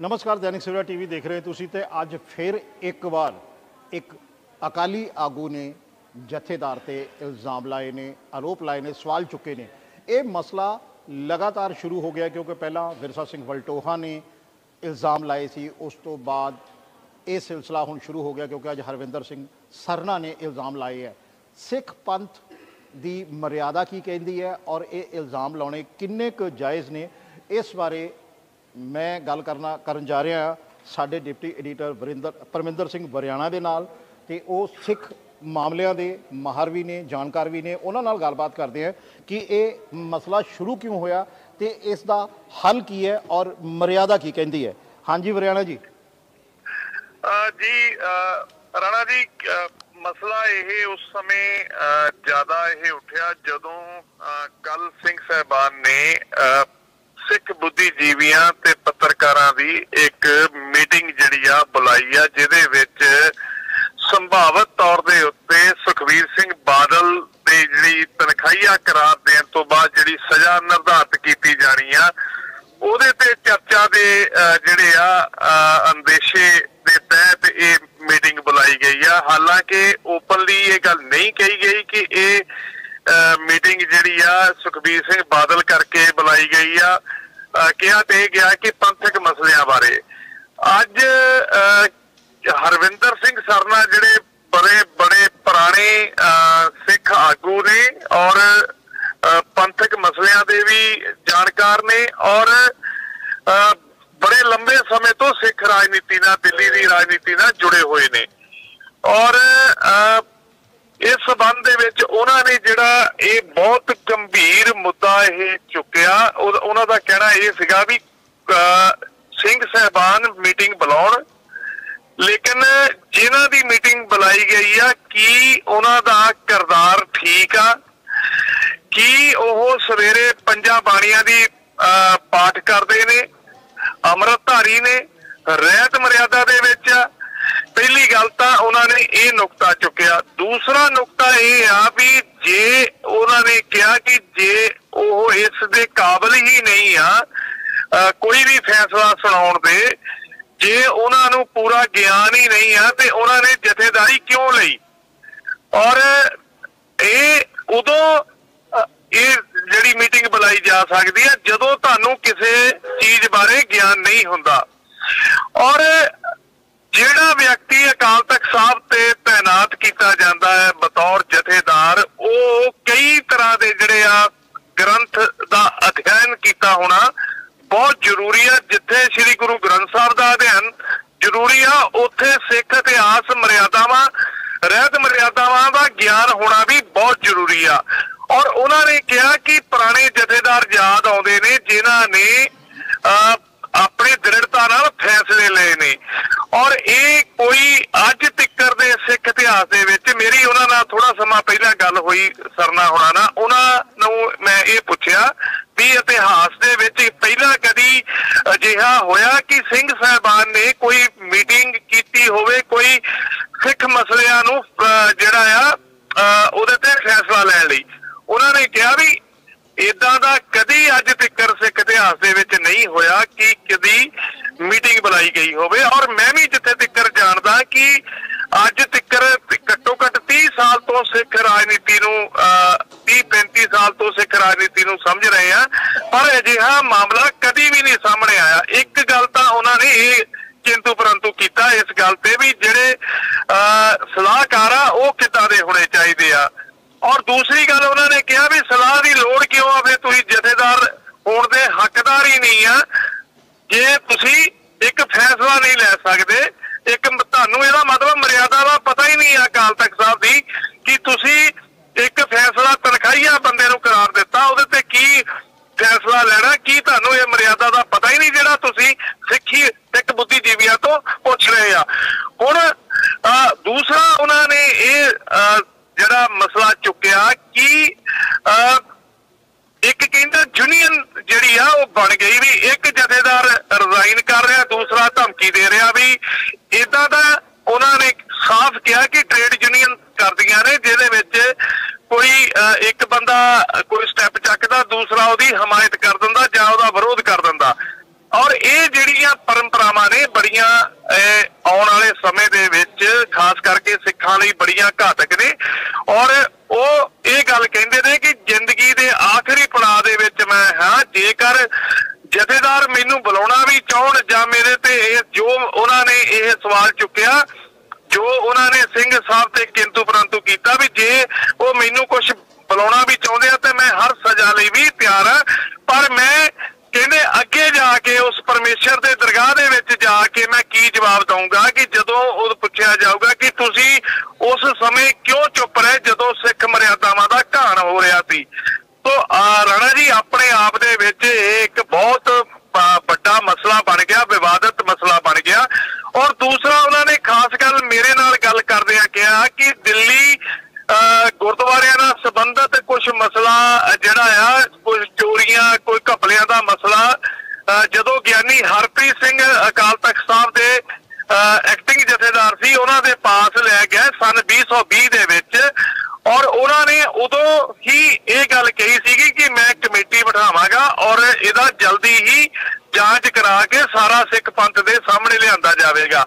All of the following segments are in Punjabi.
ਨਮਸਕਾਰ, ਦੈਨਿਕ ਸਵੇਰਾ ਟੀਵੀ ਦੇਖ ਰਹੇ ਤੁਸੀਂ ਤੇ ਅੱਜ ਫਿਰ ਇੱਕ ਵਾਰ ਇੱਕ ਅਕਾਲੀ ਆਗੂ ਨੇ ਜਥੇਦਾਰ ਤੇ ਇਲਜ਼ਾਮ ਲਾਏ ਨੇ, ਆਰੋਪ ਲਾਏ ਨੇ, ਸਵਾਲ ਚੁੱਕੇ ਨੇ। ਇਹ ਮਸਲਾ ਲਗਾਤਾਰ ਸ਼ੁਰੂ ਹੋ ਗਿਆ ਕਿਉਂਕਿ ਪਹਿਲਾਂ ਵਿਰਸਾ ਸਿੰਘ ਵਲਟੋਹਾ ਨੇ ਇਲਜ਼ਾਮ ਲਾਏ ਸੀ। ਉਸ ਤੋਂ ਬਾਅਦ ਇਹ ਸਿਲਸਿਲਾ ਹੁਣ ਸ਼ੁਰੂ ਹੋ ਗਿਆ ਕਿਉਂਕਿ ਅੱਜ ਹਰਵਿੰਦਰ ਸਿੰਘ ਸਰਨਾ ਨੇ ਇਲਜ਼ਾਮ ਲਾਏ ਹੈ। ਸਿੱਖ ਪੰਥ ਦੀ ਮਰਿਆਦਾ ਕੀ ਕਹਿੰਦੀ ਹੈ ਔਰ ਇਹ ਇਲਜ਼ਾਮ ਲਾਉਣੇ ਕਿੰਨੇ ਕੁ ਜਾਇਜ਼ ਨੇ? ਇਸ ਬਾਰੇ ਮੈਂ ਗੱਲ ਕਰਨਾ, ਕਰਨ ਜਾ ਰਿਹਾ ਸਾਡੇ ਡਿਪਟੀ ਐਡੀਟਰ ਵਰਿੰਦਰ, ਪਰਮਿੰਦਰ ਸਿੰਘ ਬਰਿਆਣਾ ਦੇ ਨਾਲ ਤੇ ਉਹ ਸਿੱਖ ਮਾਮਲਿਆਂ ਦੇ ਮਾਹਰ ਵੀ ਨੇ, ਜਾਣਕਾਰ ਵੀ ਨੇ, ਉਹਨਾਂ ਨਾਲ ਗੱਲਬਾਤ ਕਰਦੇ ਹਾਂ ਕਿ ਇਹ ਮਸਲਾ ਸ਼ੁਰੂ ਕਿਉਂ ਹੋਇਆ ਤੇ ਇਸ ਦਾ ਹੱਲ ਕੀ ਹੈ ਔਰ ਮਰਿਆਦਾ ਕੀ ਕਹਿੰਦੀ ਹੈ। ਹਾਂਜੀ ਵਰਿਆਣਾ ਜੀ। ਜੀ ਰਾਣਾ ਜੀ ਮਸਲਾ ਇਹ ਉਸ ਸਮੇਂ ਜ਼ਿਆਦਾ ਇਹ ਉੱਠਿਆ ਜਦੋਂ ਕੱਲ ਸਿੰਘ ਸਾਹਿਬਾਨ ਨੇ ਸਿੱਖ ਬੁੱਧੀਜੀਵੀਆਂ ਤੇ ਪੱਤਰਕਾਰਾਂ ਦੀ ਇੱਕ ਮੀਟਿੰਗ ਜਿਹੜੀ ਆ ਬੁਲਾਈ ਆ ਜਿਹਦੇ ਵਿੱਚ ਸੰਭਾਵਤ ਤੌਰ ਦੇ ਉੱਤੇ ਸੁਖਵੀਰ ਸਿੰਘ ਬਾਦਲ ਦੇ ਜਿਹੜੀ ਤਨਖਾਹੀਆ ਕਰਾਰ ਦੇਣ ਤੋਂ ਬਾਅਦ ਜਿਹੜੀ ਸਜ਼ਾ ਨਿਰਧਾਰਤ ਕੀਤੀ ਜਾਣੀ ਆ ਉਹਦੇ ਤੇ ਚਰਚਾ ਦੇ ਅਹ, ਜਿਹੜੇ ਆ ਅੰਦੇਸ਼ੇ ਦੇ ਤਹਿਤ ਇਹ ਮੀਟਿੰਗ ਬੁਲਾਈ ਗਈ ਆ। ਹਾਲਾਂਕਿ ਓਪਨਲੀ ਇਹ ਗੱਲ ਨਹੀਂ ਕਹੀ ਗਈ ਕਿ ਇਹ ਮੀਟਿੰਗ ਜਿਹੜੀ ਆ ਸੁਖਬੀਰ ਸਿੰਘ ਬਾਦਲ ਕਰਕੇ ਬੁਲਾਈ ਗਈ ਆ। ਕਿਹਾ ਤੇ ਗਿਆ ਕਿ ਪੰਥਕ ਮਸਲਿਆਂ ਬਾਰੇ। ਅੱਜ ਅਹ, ਹਰਵਿੰਦਰ ਸਿੰਘ ਸਰਨਾ ਜਿਹੜੇ ਬੜੇ ਬੜੇ ਪੁਰਾਣੇ ਅਹ, ਸਿੱਖ ਆਗੂ ਨੇ ਔਰ ਪੰਥਕ ਮਸਲਿਆਂ ਦੇ ਵੀ ਜਾਣਕਾਰ ਨੇ ਔਰ ਅਹ, ਬੜੇ ਲੰਬੇ ਸਮੇਂ ਤੋਂ ਸਿੱਖ ਰਾਜਨੀਤੀ ਨਾਲ ਦਿੱਲੀ ਦੀ ਰਾਜਨੀਤੀ ਨਾਲ ਜੁੜੇ ਹੋਏ ਨੇ। ਔਰ ਸਬੰਧ ਦੇ ਵਿੱਚ ਉਹਨਾਂ ਨੇ ਜਿਹੜਾ ਇਹ ਬਹੁਤ ਗੰਭੀਰ ਮੁੱਦਾ ਇਹ ਚੁੱਕਿਆ ਉਹਨਾਂ ਦਾ ਕਹਿਣਾ ਇਹ ਸੀਗਾ ਵੀ ਸਿੰਘ ਸਹਿਬਾਨ ਮੀਟਿੰਗ ਬੁਲਾਉਣ। ਲੇਕਿਨ ਜਿਨ੍ਹਾਂ ਦੀ ਮੀਟਿੰਗ ਬੁਲਾਈ ਗਈ ਆ ਕੀ ਉਹਨਾਂ ਦਾ ਕਿਰਦਾਰ ਠੀਕ ਆ? ਕੀ ਉਹ ਸਵੇਰੇ ਪੰਜਾਂ ਬਾਣੀਆਂ ਦੀ ਅਹ, ਪਾਠ ਕਰਦੇ ਨੇ? ਅੰਮ੍ਰਿਤਧਾਰੀ ਨੇ? ਰਹਿਤ ਮਰਿਆਦਾ ਦੇ ਵਿੱਚ ਪਹਿਲੀ ਗੱਲ ਤਾਂ ਉਹਨਾਂ ਨੇ ਇਹ ਨੁਕਤਾ ਚੁੱਕਿਆ। ਦੂਸਰਾ ਨੁਕਤਾ ਇਹ ਆ ਵੀ ਜੇ ਉਹਨਾਂ ਨੇ ਕਿਹਾ ਕਿ ਜੇ ਉਹ ਇਸ ਦੇ ਕਾਬਿਲ ਹੀ ਨਹੀਂ ਆ ਕੋਈ ਵੀ ਫੈਸਲਾ ਸੁਣਾਉਣ ਦੇ, ਜੇ ਉਹਨਾਂ ਨੂੰ ਪੂਰਾ ਗਿਆਨ ਹੀ ਨਹੀਂ ਆ, ਤੇ ਉਹਨਾਂ ਨੇ ਜਥੇਦਾਰੀ ਕਿਉਂ ਲਈ? ਔਰ ਇਹ ਉਦੋਂ ਇਹ ਜਿਹੜੀ ਮੀਟਿੰਗ ਬੁਲਾਈ ਜਾ ਸਕਦੀ ਹੈ ਜਦੋਂ ਤੁਹਾਨੂੰ ਕਿਸੇ ਚੀਜ਼ ਬਾਰੇ ਗਿਆਨ ਨਹੀਂ ਹੁੰਦਾ। ਔਰ ਜਿਹੜਾ ਵਿਅਕਤੀ ਅਕਾਲ ਤਖਤ ਸਾਹਿਬ ਤੇ ਤਾਇਨਾਤ ਕੀਤਾ ਜਾਂਦਾ ਹੈ ਬਤੌਰ ਜਥੇਦਾਰ, ਉਹ ਕਈ ਤਰ੍ਹਾਂ ਦੇ ਜਿਹੜੇ ਆ ਗ੍ਰੰਥ ਦਾ ਅਧਿਐਨ ਕੀਤਾ ਹੋਣਾ ਬਹੁਤ ਜ਼ਰੂਰੀ ਹੈ ਜਿੱਥੇ ਸ੍ਰੀ ਗੁਰੂ ਗ੍ਰੰਥ ਸਾਹਿਬ ਦਾ ਅਧਿਐਨ ਜ਼ਰੂਰੀ ਆ, ਉੱਥੇ ਸਿੱਖ ਇਤਿਹਾਸ ਮਰਿਆਦਾਵਾਂ, ਰਹਿਤ ਮਰਿਆਦਾਵਾਂ ਦਾ ਗਿਆਨ ਹੋਣਾ ਵੀ ਬਹੁਤ ਜ਼ਰੂਰੀ ਆ। ਔਰ ਉਹਨਾਂ ਨੇ ਕਿਹਾ ਕਿ ਪੁਰਾਣੇ ਜਥੇਦਾਰ ਯਾਦ ਆਉਂਦੇ ਨੇ ਜਿਨ੍ਹਾਂ ਨੇ ਅਹ, ਆਪਣੀ ਦ੍ਰਿੜਤਾ ਨਾਲ ਫੈਸਲੇ ਲਏ ਨੇ ਔਰ ਇਹ ਕੋਈ ਅੱਜ ਤੱਕਰ ਦੇ ਸਿੱਖ ਇਤਿਹਾਸ ਦੇ ਵਿੱਚ ਮੇਰੀ ਉਹਨਾਂ ਨਾਲ ਥੋੜਾ ਸਮਾਂ ਪਹਿਲਾਂ ਗੱਲ ਹੋਈ ਸਰਨਾ ਹੋਣਾ ਨਾ ਉਹਨਾਂ ਨੂੰ ਮੈਂ ਇਹ ਪੁੱਛਿਆ ਵੀ ਇਤਿਹਾਸ ਦੇ ਵਿੱਚ ਪਹਿਲਾਂ ਕਦੀ ਅਜਿਹਾ ਹੋਇਆ ਕਿ ਸਿੰਘ ਸਾਹਿਬਾਨ ਨੇ ਕੋਈ ਮੀਟਿੰਗ ਕੀਤੀ ਹੋਵੇ ਕੋਈ ਸਿੱਖ ਮਸਲਿਆਂ ਨੂੰ ਅਹ, ਜਿਹੜਾ ਆ ਉਹਦੇ ਤੇ ਫੈਸਲਾ ਲੈਣ ਲਈ? ਉਹਨਾਂ ਨੇ ਕਿਹਾ ਵੀ ਇਦਾਂ ਦਾ ਕਦੀ ਅੱਜ ਤੱਕ ਸਿੱਖ ਇਤਿਹਾਸ ਦੇ ਵਿੱਚ ਨਹੀਂ ਹੋਇਆ ਕਿ ਕਦੀ ਮੀਟਿੰਗ ਬੁਲਾਈ ਗਈ ਹੋਵੇ। ਔਰ ਮੈਂ ਵੀ ਜਿੱਥੇ ਤੱਕ ਜਾਣਦਾ ਕਿ ਅੱਜ ਤੱਕ ਘੱਟੋ ਘੱਟ 30 ਸਾਲ ਤੋਂ ਸਿੱਖ ਰਾਜਨੀਤੀ ਨੂੰ 30 35 ਸਾਲ ਤੋਂ ਸਿੱਖ ਰਾਜਨੀਤੀ ਨੂੰ ਸਮਝ ਰਹੇ ਆ ਪਰ ਅਜਿਹਾ ਮਾਮਲਾ ਕਦੀ ਵੀ ਨਹੀਂ ਸਾਹਮਣੇ ਆਇਆ। ਇੱਕ ਗੱਲ ਤਾਂ ਉਹਨਾਂ ਨੇ ਇਹ ਕਿੰਤੂ ਪਰੰਤੂ ਕੀਤਾ ਇਸ ਗੱਲ ਤੇ ਵੀ ਜਿਹੜੇ ਅਹ, ਸਲਾਹਕਾਰ ਆ ਉਹ ਕਿੱਦਾਂ ਦੇ ਹੋਣੇ ਚਾਹੀਦੇ ਆ। ਔਰ ਦੂਸਰੀ ਗੱਲ ਉਹਨਾਂ ਨੇ ਕਿਹਾ ਵੀ ਸਲਾਹ ਦੀ ਲੋੜ ਕਿਉਂ ਆਵੇ ਤੁਸੀਂ ਜਥੇਦਾਰ ਹੋਣ ਦੇ ਹੱਕਦਾਰ ਹੀ ਨਹੀਂ ਆ। ਜੇ ਤੁਸੀਂ ਇੱਕ ਫੈਸਲਾ ਨਹੀਂ ਲੈ ਸਕਦੇ, ਇੱਕ ਤੁਹਾਨੂੰ ਇਹਦਾ ਮਤਲਬ ਮਰਿਆਦਾ ਦਾ ਪਤਾ ਹੀ ਨਹੀਂ ਆ ਅਕਾਲ ਤਖਤ ਸਾਹਿਬ ਦੀ, ਕਿ ਤੁਸੀਂ ਇੱਕ ਫੈਸਲਾ ਤਨਖਾਹੀਆ ਬੰਦੇ ਨੂੰ ਕਰਾਰ ਦਿੱਤਾ, ਉਹਦੇ ਤੇ ਕੀ ਫੈਸਲਾ ਲੈਣਾ, ਕੀ ਤੁਹਾਨੂੰ ਇਹ ਮਰਿਆਦਾ ਦਾ ਪਤਾ ਹੀ ਨਹੀਂ ਜਿਹੜਾ ਤੁਸੀਂ ਸਿੱਖੀ ਸਿੱਖ ਬੁੱਧੀਜੀਵੀਆਂ ਤੋਂ ਪੁੱਛ ਰਹੇ ਆ। ਹੁਣ ਦੂਸਰਾ ਉਹਨਾਂ ਨੇ ਇਹ ਕਿ ਇੱਕ ਜਥੇਦਾਰ ਰਜ਼ਾਈਨ ਕਰ ਰਿਹਾ, ਦੂਸਰਾ ਧਮਕੀ ਦੇ ਰਿਹਾ ਵੀ ਇਦਾਂ ਦਾ ਉਹਨਾਂ ਨੇ ਸਾਫ਼ ਕਿਹਾ ਕਿ ਟ੍ਰੇਡ ਯੂਨੀਅਨ ਕਰਦੀਆਂ ਨੇ, ਜਿਹਦੇ ਵਿੱਚ ਕੋਈ ਇੱਕ ਬੰਦਾ ਕੋਈ ਸਟੈਪ ਚੱਕਦਾ, ਦੂਸਰਾ ਉਹਦੀ ਹਮਾਇਤ ਕਰ ਦਿੰਦਾ ਜਾਂ ਉਹਦਾ ਵਿਰੋਧ ਕਰ ਦਿੰਦਾ। ਔਰ ਇਹ ਜਿਹੜੀਆਂ ਪਰੰਪਰਾਵਾਂ ਨੇ ਬੜੀਆਂ ਆਉਣ ਵਾਲੇ ਸਮੇਂ ਦੇ ਵਿੱਚ, ਖਾਸ ਕਰਕੇ ਸਿੱਖਾਂ ਲਈ ਬੜੀਆਂ ਘਾਤਕ ਨੇ, ਔਰ ਉਹ ਇਹ ਗੱਲ ਕਹਿੰਦੇ ਨੇ ਕਿ ਜ਼ਿੰਦਗੀ ਦੇ ਆਖਰੀ ਪੜਾਅ ਦੇ ਵਿੱਚ ਮੈਂ ਹਾਂ, ਜੇਕਰ ਜਥੇਦਾਰ ਮੈਨੂੰ ਬੁਲਾਉਣਾ ਵੀ ਚਾਹਣ ਜਾਂ ਮੇਰੇ ਤੇ ਇਹ ਜੋ ਉਹਨਾਂ ਨੇ ਇਹ ਸਵਾਲ ਚੁੱਕਿਆ, ਜੋ ਉਹਨਾਂ ਨੇ ਸਿੰਘ ਸਾਹਿਬ ਤੇ ਕਿੰਤੂ ਪਰੰਤੂ ਕੀਤਾ ਵੀ ਜੇ ਉਹ ਮੈਨੂੰ ਕੁਝ ਬੁਲਾਉਣਾ ਵੀ ਚਾਹੁੰਦੇ ਆ ਤੇ ਮੈਂ ਹਰ ਸਜ਼ਾ ਲਈ ਵੀ ਤਿਆਰ ਆ। ਪਰ ਮੈਂ ਕਹਿੰਦੇ ਅੱਗੇ ਜਾ ਕੇ ਉਸ ਪਰਮੇਸ਼ਰ ਦੇ ਦਰਗਾਹ ਦੇ ਵਿੱਚ ਜਾ ਕੇ ਮੈਂ ਕੀ ਜਵਾਬ ਦਊਂਗਾ ਕਿ ਜਦੋਂ ਉਹ ਪੁੱਛਿਆ ਜਾਊਗਾ ਕਿ ਤੁਸੀਂ ਉਸ ਸਮੇਂ ਕਿਉਂ ਚੁੱਪ ਰਹੇ ਜਦੋਂ ਸਿੱਖ ਮਰਿਆਦਾਵਾਂ ਦਾ ਘਾਣ ਹੋ ਰਿਹਾ ਸੀ। ਤੋ ਰਾਣਾ ਜੀ, ਆਪਣੇ ਆਪ ਦੇ ਵਿੱਚ ਇਹ ਇੱਕ ਬਹੁਤ ਅ, ਵੱਡਾ ਮਸਲਾ ਬਣ ਗਿਆ ਵਿਵਾਦਤ ਮਸਲਾ ਬਣ ਗਿਆ ਔਰ ਦੂਸਰਾ ਉਹਨਾਂ ਨੇ ਖਾਸ ਗੱਲ ਮੇਰੇ ਨਾਲ ਗੱਲ ਕਰਦਿਆਂ ਕਿਹਾ ਕਿ ਦਿੱਲੀ ਅ, ਗੁਰਦੁਆਰਿਆਂ ਨਾਲ ਸੰਬੰਧਿਤ ਕੁਝ ਮਸਲਾ ਅ, ਜਿਹੜਾ ਆ ਕੁਝ ਚੋਰੀਆਂ ਕੋਈ ਘਪਲਿਆਂ ਦਾ ਮਸਲਾ ਜਦੋਂ ਗਿਆਨੀ ਹਰਪ੍ਰੀਤ ਸਿੰਘ ਅਕਾਲ ਤਖਤ ਸਾਹਿਬ ਦੇ ਐਕਟਿੰਗ ਜਥੇਦਾਰ ਸੀ ਉਹਨਾਂ ਦੇ ਪਾਸ ਲੈ ਗਿਆ ਸਨ 2020 ਦੇ ਵਿੱਚ। ਔਰ ਉਹਨਾਂ ਨੇ ਉਦੋਂ ਹੀ ਇਹ ਗੱਲ ਕਹੀ ਸੀਗੀ ਕਿ ਮੈਂ ਕਮੇਟੀ ਬਿਠਾਵਾਂਗਾ ਔਰ ਇਹਦਾ ਜਲਦੀ ਹੀ ਜਾਂਚ ਕਰਾ ਕੇ ਸਾਰਾ ਸਿੱਖ ਪੰਥ ਦੇ ਸਾਹਮਣੇ ਲਿਆਂਦਾ ਜਾਵੇਗਾ।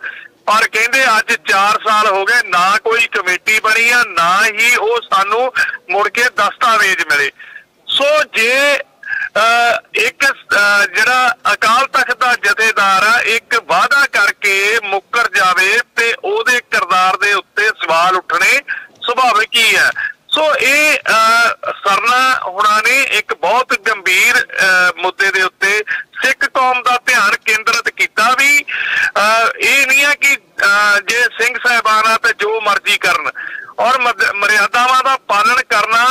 ਪਰ ਕਹਿੰਦੇ ਅੱਜ 4 ਸਾਲ ਹੋ ਗਏ ਨਾ ਕੋਈ ਕਮੇਟੀ ਬਣੀ ਆ ਨਾ ਹੀ ਉਹ ਸਾਨੂੰ ਮੁੜ ਕੇ ਦਸਤਾਵੇਜ਼ ਮਿਲੇ। ਸੋ ਜੇ ਇੱਕ ਜਿਹੜਾ ਅਕਾਲ ਤਖਤ ਦਾ ਜਥੇਦਾਰ ਆ ਇੱਕ ਵਾਅਦਾ ਕਰਕੇ ਮੁੱਕਰ ਜਾਵੇ ਤੇ ਉਹਦੇ ਕਿਰਦਾਰ ਦੇ ਉੱਤੇ ਸਵਾਲ ਉੱਠਣੇ ਸੁਭਾਵਿਕ ਹੀ ਹੈ ਸੋ ਇਹ ਅਹ, ਸਰਨਾ ਹੁਣਾਂ ਨੇ ਇੱਕ ਬਹੁਤ ਗੰਭੀਰ ਅਹ, ਮੁੱਦੇ ਦੇ ਉੱਤੇ ਸਿੱਖ ਕੌਮ ਦਾ ਧਿਆਨ ਕੇਂਦਰਿਤ ਕੀਤਾ ਵੀ ਅਹ, ਇਹ ਨਹੀਂ ਹੈ ਕਿ ਅਹ, ਜੇ ਸਿੰਘ ਸਾਹਿਬਾਨ ਆ ਤੇ ਜੋ ਮਰਜ਼ੀ ਕਰਨ। ਔਰ ਮਰਿਆਦਾਵਾਂ ਦਾ ਪਾਲਣ ਕਰਨਾ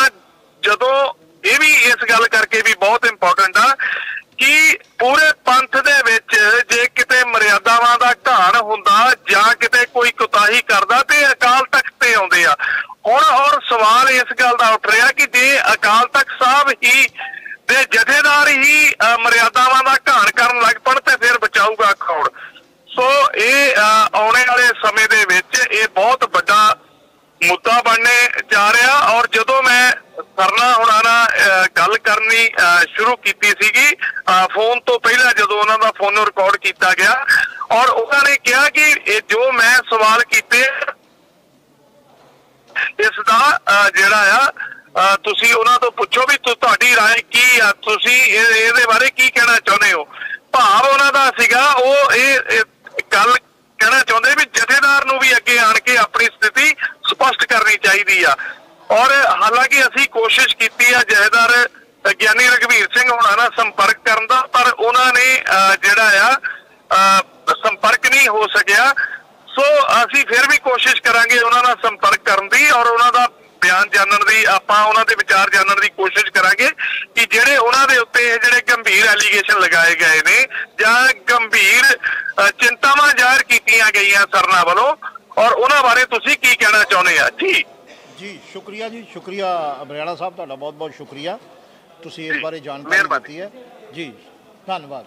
ਜਦੋਂ ਇਹ ਵੀ ਇਸ ਗੱਲ ਕਰਕੇ ਵੀ ਬਹੁਤ ਇੰਪੋਰਟੈਂਟ ਆ ਕਿ ਪੂਰੇ ਪੰਥ ਦੇ ਵਿੱਚ ਜੇ ਕਿਤੇ ਮਰਿਆਦਾਵਾਂ ਦਾ ਘਾਣ ਹੁੰਦਾ ਜਾਂ ਕਿਤੇ ਕੋਈ ਕੁਤਾਹੀ ਕਰਦਾ ਤੇ ਅਕਾਲ ਤਖਤ ਤੇ ਆਉਂਦੇ ਆ ਹੁਣ ਔਰ ਸਵਾਲ ਇਸ ਗੱਲ ਦਾ ਉੱਠ ਰਿਹਾ ਕਿ ਜੇ ਅਕਾਲ ਤਖਤ ਸਾਹਿਬ ਹੀ ਦੇ ਜਥੇਦਾਰ ਹੀ ਅ, ਮਰਿਆਦਾਵਾਂ ਦਾ ਘਾਣ ਕਰਨ ਲੱਗ ਪਣ ਤੇ ਫਿਰ ਬਚਾਊਗਾ ਖੌੜ ਸੋ ਇਹ ਅ, ਆਉਣੇ ਵਾਲੇ ਸਮੇਂ ਦੇ ਵਿੱਚ ਇਹ ਬਹੁਤ ਵੱਡਾ ਮੁੱਦਾ ਬਣਨੇ ਜਾ ਰਿਹਾ ਔਰ ਜਦੋਂ ਮੈਂ ਸਰਨਾ ਹੁਣਾਂ ਨਾਲ ਅਹ, ਗੱਲ ਕਰਨੀ ਅਹ, ਸ਼ੁਰੂ ਕੀਤੀ ਸੀਗੀ ਅਹ, ਫੋਨ ਤੋਂ ਪਹਿਲਾਂ ਜਦੋਂ ਉਹਨਾਂ ਦਾ ਫੋਨ ਰਿਕਾਰਡ ਕੀਤਾ ਗਿਆ ਔਰ ਉਹਨਾਂ ਨੇ ਕਿਹਾ ਕਿ ਇਹ ਜੋ ਮੈਂ ਸਵਾਲ ਕੀਤੇ ਇਸ ਦਾ ਅਹ, ਜਿਹੜਾ ਆ ਅਹ, ਤੁਸੀਂ ਉਹਨਾਂ ਤੋਂ ਪੁੱਛੋ ਵੀ ਤੁ- ਤੁਹਾਡੀ رائے ਕੀ ਆ ਤੁਸੀਂ ਇਹ- ਇਹਦੇ ਬਾਰੇ ਕੀ ਕਹਿਣਾ ਚਾਹੁੰਦੇ ਹੋ ਭਾਵ ਉਹਨਾਂ ਦਾ ਸੀਗਾ ਉਹ ਇਹ ਇਹ ਗੱਲ ਕਹਿਣਾ ਚਾਹੁੰਦੇ ਵੀ ਜਥੇਦਾਰ ਨੂੰ ਵੀ ਅੱਗੇ ਆਣ ਕੇ ਆਪਣੀ ਸਥਿਤੀ ਸਪਸ਼ਟ ਕਰਨੀ ਚਾਹੀਦੀ ਆ ਔਰ ਹਾਲਾਂਕਿ ਅਸੀਂ ਕੋਸ਼ਿਸ਼ ਕੀਤੀ ਆ ਜਥੇਦਾਰ ਗਿਆਨੀ ਰਗਵੀਰ ਸਿੰਘ ਹੋਣਾ ਨਾਲ ਸੰਪਰਕ ਕਰਨ ਦਾ ਪਰ ਉਹਨਾਂ ਨੇ ਅ, ਜਿਹੜਾ ਆ ਸੰਪਰਕ ਨਹੀਂ ਹੋ ਸਕਿਆ। ਸੋ ਅਸੀਂ ਫਿਰ ਵੀ ਕੋਸ਼ਿਸ਼ ਕਰਾਂਗੇ ਉਹਨਾਂ ਨਾਲ ਸੰਪਰਕ ਕਰਨ ਦੀ ਔਰ ਉਹਨਾਂ ਦਾ ਬਿਆਨ ਜਾਣਨ ਦੀ ਆਪਾਂ ਉਹਨਾਂ ਦੇ ਵਿਚਾਰ ਜਾਣਨ ਦੀ ਕੋਸ਼ਿਸ਼ ਕਰਾਂਗੇ ਕਿ ਜਿਹੜੇ ਉਹਨਾਂ ਦੇ ਉੱਤੇ ਇਹ ਜਿਹੜੇ ਗੰਭੀਰ ਐਲੀਗੇਸ਼ਨ ਲਗਾਏ ਗਏ ਨੇ ਜਾਂ ਗੰਭੀਰ ਚਿੰਤਾਵਾਂ ਜ਼ਾਹਿਰ ਕੀਤੀਆਂ ਗਈਆਂ ਸਰਨਾ ਵੱਲੋਂ ਔਰ ਉਹਨਾਂ ਬਾਰੇ ਤੁਸੀਂ ਕੀ ਕਹਿਣਾ ਚਾਹੁੰਦੇ ਆ? ਜੀ। ਜੀ ਸ਼ੁਕਰੀਆ ਜੀ ਸ਼ੁਕਰੀਆ ਬਰਿਆੜਾ ਸਾਹਿਬ ਤੁਹਾਡਾ ਬਹੁਤ ਬਹੁਤ ਸ਼ੁਕਰੀਆ। ਤੁਸੀਂ ਇਸ ਬਾਰੇ ਜਾਣਕਾਰੀ। ਦਿੱਤੀ ਹੈ। ਜੀ ਧੰਨਵਾਦ।